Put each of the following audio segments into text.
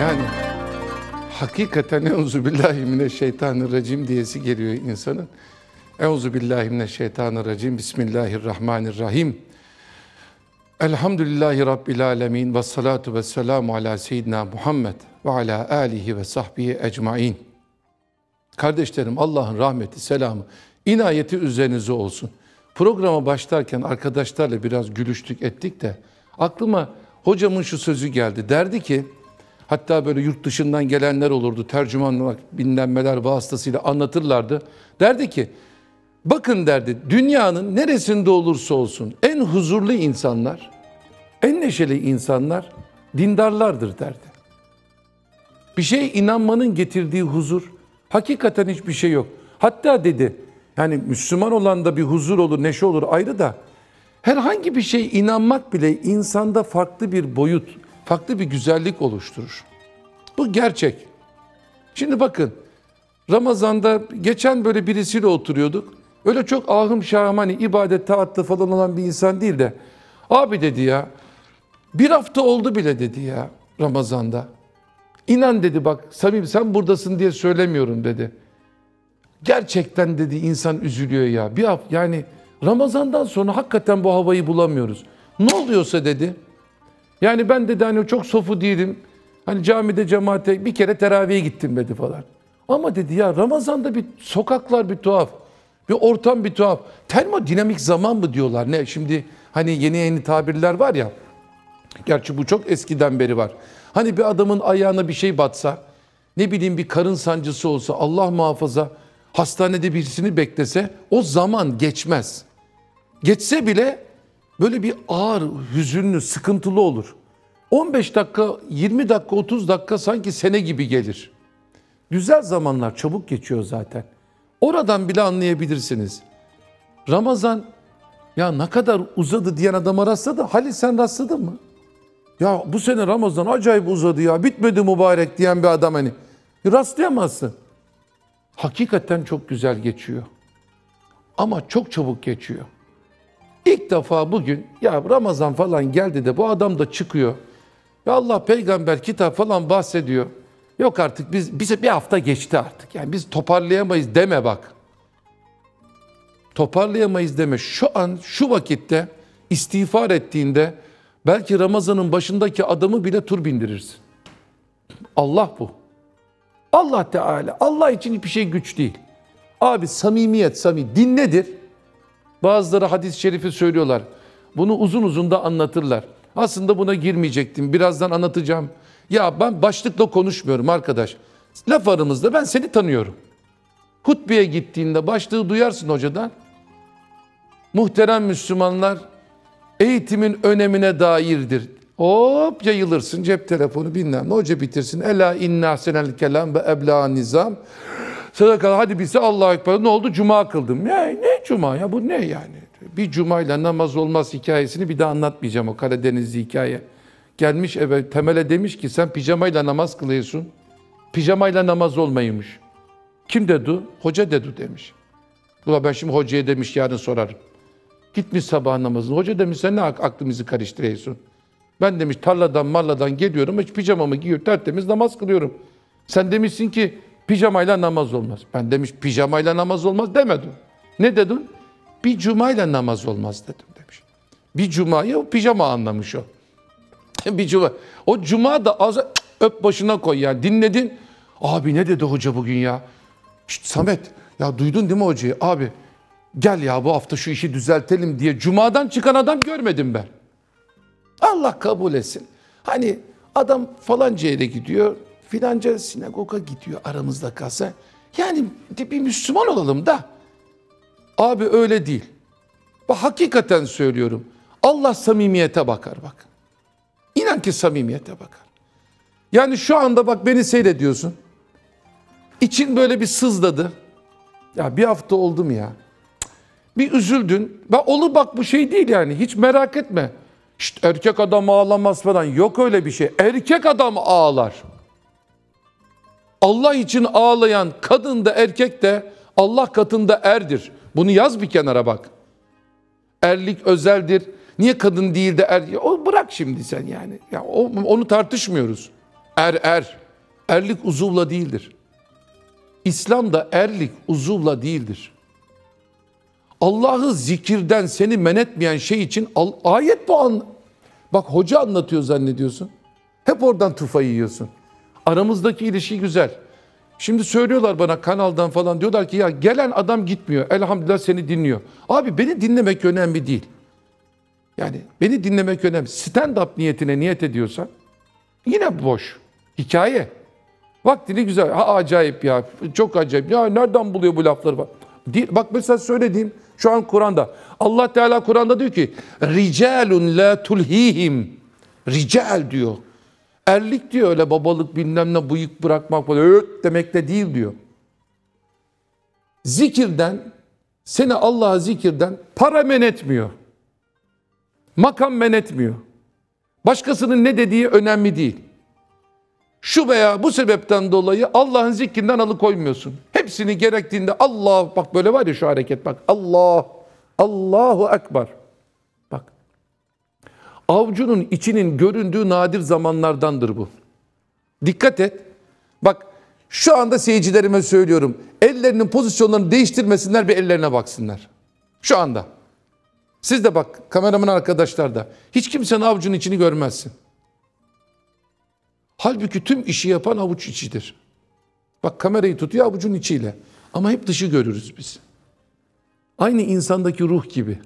Yani hakikaten euzu billahi mineşşeytanirracim diyesi geliyor insanın. Euzu billahi mineşşeytanirracim. Bismillahirrahmanirrahim. Elhamdülillahi Rabbil alemin ve salatu ve selamu ala seyyidina Muhammed ve ala alihi ve sahbihi ecmain. Kardeşlerim Allah'ın rahmeti, selamı, inayeti üzerinize olsun. Programa başlarken arkadaşlarla biraz gülüştük ettik de aklıma hocamın şu sözü geldi. Derdi ki hatta böyle yurt dışından gelenler olurdu tercümanlar binlenmeler vasıtasıyla anlatırlardı. Derdi ki bakın derdi dünyanın neresinde olursa olsun en huzurlu insanlar, en neşeli insanlar dindarlardır derdi. Bir şeye inanmanın getirdiği huzur hakikaten hiçbir şey yok. Hatta dedi yani Müslüman olan da bir huzur olur, neşe olur ayrı da herhangi bir şey inanmak bile insanda farklı bir boyut, farklı bir güzellik oluşturur. Bu gerçek. Şimdi bakın Ramazan'da geçen böyle birisiyle oturuyorduk. Öyle çok ahım şahım hani ibadet taatlı falan olan bir insan değil de abi dedi ya bir hafta oldu bile dedi ya Ramazan'da. İnan dedi bak Samim sen buradasın diye söylemiyorum dedi. Gerçekten dedi insan üzülüyor ya. Bir hafta yani Ramazan'dan sonra hakikaten bu havayı bulamıyoruz. Ne oluyorsa dedi. Yani ben dedi hani çok sofu değilim. Hani camide cemaate bir kere teravihe gittim dedi falan. Ama dedi ya Ramazan'da bir sokaklar bir tuhaf. Bir ortam bir tuhaf. Termodinamik zaman mı diyorlar ne? Şimdi hani yeni yeni tabirler var ya. Gerçi bu çok eskiden beri var. Hani bir adamın ayağına bir şey batsa, ne bileyim bir karın sancısı olsa Allah muhafaza hastanede birisini beklese o zaman geçmez. Geçse bile böyle bir ağır, hüzünlü, sıkıntılı olur. 15 dakika, 20 dakika, 30 dakika sanki sene gibi gelir. Güzel zamanlar çabuk geçiyor zaten. Oradan bile anlayabilirsiniz. Ramazan ya ne kadar uzadı diyen adama rastladı. Halil sen rastladın mı? Ya bu sene Ramazan acayip uzadı ya bitmedi mübarek diyen bir adam hani. Rastlayamazsın. Hakikaten çok güzel geçiyor. Ama çok çabuk geçiyor. İlk defa bugün ya Ramazan falan geldi de bu adam da çıkıyor. Ya Allah peygamber kitap falan bahsediyor. Yok artık biz bize bir hafta geçti artık. Yani biz toparlayamayız deme bak. Toparlayamayız deme. Şu an şu vakitte istiğfar ettiğinde belki Ramazan'ın başındaki adamı bile tur bindirirsin. Allah bu. Allah Teala. Allah için hiçbir şey güç değil. Abi samimiyet, samimi. Din nedir? Bazıları hadis-i şerifi söylüyorlar. Bunu uzun uzun da anlatırlar. Aslında buna girmeyecektim. Birazdan anlatacağım. Ya ben başlıkla konuşmuyorum arkadaş. Laf aramızda ben seni tanıyorum. Hutbeye gittiğinde başlığı duyarsın hocadan. Muhterem Müslümanlar eğitimin önemine dairdir. Hop yayılırsın cep telefonu bilmem ne hoca bitirsin. Ela inna senel kelam ve ebla nizam. Sadaka hadi bize Allah ekber. Ne oldu? Cuma kıldım. Ya ne cuma ya bu ne yani? Bir cumayla namaz olmaz hikayesini bir daha anlatmayacağım o Karadenizli hikaye. Gelmiş eve temele demiş ki sen pijamayla namaz kılıyorsun. Pijamayla namaz olmaymış. Kim dedi? Hoca dedi demiş. Ula ben şimdi hocaya demiş yarın sorarım. Gitmiş sabah namazını. Hoca demiş sen ne aklımızı karıştırıyorsun? Ben demiş tarladan malladan geliyorum hiç pijamamı giyiyor tertemiz namaz kılıyorum. Sen demişsin ki pijamayla namaz olmaz. Ben demiş pijamayla namaz olmaz demedim. Ne dedin? Bir cumayla namaz olmaz dedim demiş. Bir cumayı pijama anlamış o. bir cuma. O cuma da az öp başına koy ya. Dinledin. Abi ne dedi hoca bugün ya? Şşt Samet ya duydun değil mi hocayı? Abi gel ya bu hafta şu işi düzeltelim diye cumadan çıkan adam görmedim ben. Allah kabul etsin. Hani adam falanca yere gidiyor, filanca sinagoga gidiyor aramızda kalsa. Yani bir Müslüman olalım da. Abi öyle değil. Bak hakikaten söylüyorum. Allah samimiyete bakar bak. İnan ki samimiyete bakar. Yani şu anda bak beni seyrediyorsun. İçin böyle bir sızladı. Ya bir hafta oldu mu ya? Bir üzüldün. Bak olur bak bu şey değil yani. Hiç merak etme. İşte erkek adam ağlamaz falan. Yok öyle bir şey. Erkek adam ağlar. Allah için ağlayan kadın da erkek de Allah katında erdir. Bunu yaz bir kenara bak. Erlik özeldir. Niye kadın değil de er? O bırak şimdi sen yani. Ya onu tartışmıyoruz. Er er. Erlik uzuvla değildir. İslam'da erlik uzuvla değildir. Allah'ı zikirden seni men etmeyen şey için ayet bu an. Bak hoca anlatıyor zannediyorsun. Hep oradan tufayı yiyorsun. Aramızdaki ilişki güzel. Şimdi söylüyorlar bana kanaldan falan diyorlar ki ya gelen adam gitmiyor. Elhamdülillah seni dinliyor. Abi beni dinlemek önemli değil. Yani beni dinlemek önemli. Stand-up niyetine niyet ediyorsan yine boş. Hikaye. Vaktini güzel. Ha acayip ya. Çok acayip. Ya nereden buluyor bu lafları? Değil- bak mesela söylediğim şu an Kur'an'da. Allah Teala Kur'an'da diyor ki Ricalun la tulhihim. Rical diyor. Erlik diyor öyle babalık bilmem ne bıyık bırakmak falan öt demek de değil diyor. Zikirden seni Allah'a zikirden para men etmiyor. Makam men etmiyor. Başkasının ne dediği önemli değil. Şu veya bu sebepten dolayı Allah'ın zikrinden alıkoymuyorsun. Hepsini gerektiğinde Allah bak böyle var ya şu hareket bak. Allah Allahu Ekber. Avcunun içinin göründüğü nadir zamanlardandır bu. Dikkat et. Bak şu anda seyircilerime söylüyorum. Ellerinin pozisyonlarını değiştirmesinler bir ellerine baksınlar. Şu anda. Siz de bak kameraman arkadaşlar da. Hiç kimsenin avucunun içini görmezsin. Halbuki tüm işi yapan avuç içidir. Bak kamerayı tutuyor avucun içiyle. Ama hep dışı görürüz biz. Aynı insandaki ruh gibi.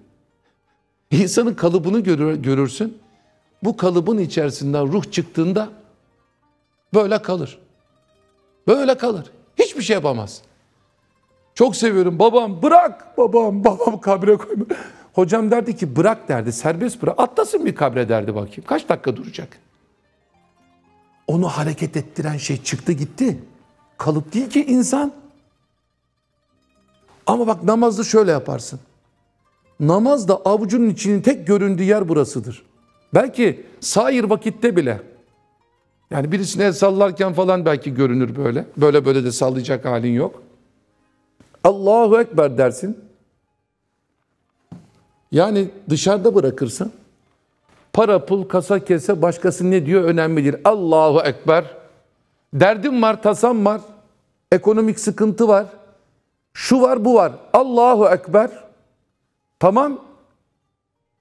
İnsanın kalıbını görür, görürsün. Bu kalıbın içerisinden ruh çıktığında böyle kalır. Böyle kalır. Hiçbir şey yapamaz. Çok seviyorum. Babam bırak babam. Babam kabre koyma. Hocam derdi ki bırak derdi. Serbest bırak. Atlasın bir kabre derdi bakayım. Kaç dakika duracak? Onu hareket ettiren şey çıktı gitti. Kalıp değil ki insan. Ama bak namazda şöyle yaparsın. Namazda avucunun içinin tek göründüğü yer burasıdır. Belki sair vakitte bile. Yani birisine sallarken falan belki görünür böyle. Böyle böyle de sallayacak halin yok. Allahu Ekber dersin. Yani dışarıda bırakırsın. Para, pul, kasa, kese başkası ne diyor önemli değil. Allahu Ekber. Derdim var, tasam var. Ekonomik sıkıntı var. Şu var, bu var. Allahu Ekber. Tamam.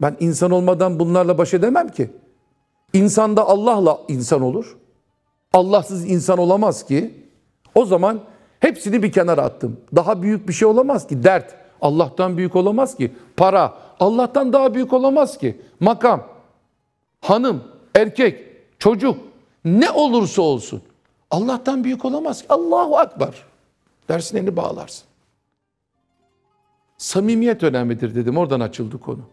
Ben insan olmadan bunlarla baş edemem ki. İnsan da Allah'la insan olur. Allahsız insan olamaz ki. O zaman hepsini bir kenara attım. Daha büyük bir şey olamaz ki. Dert Allah'tan büyük olamaz ki. Para Allah'tan daha büyük olamaz ki. Makam, hanım, erkek, çocuk ne olursa olsun Allah'tan büyük olamaz ki. Allahu Ekber. Dersin elini bağlarsın. Samimiyet önemlidir dedim. Oradan açıldı konu.